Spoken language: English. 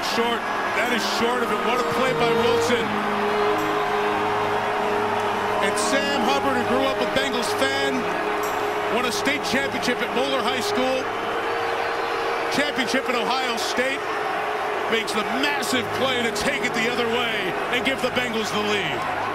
That's short. That is short of it. What a play by Wilson. And Sam Hubbard, who grew up a Bengals fan, won a state championship at Moeller High School, championship at Ohio State, makes the massive play to take it the other way and give the Bengals the lead.